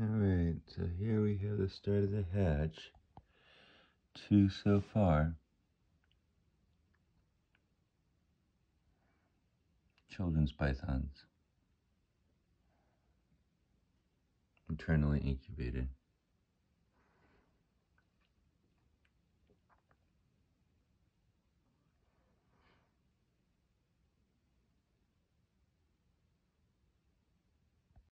Alright, so here we have the start of the hatch. Two so far. Children's pythons. Internally incubated.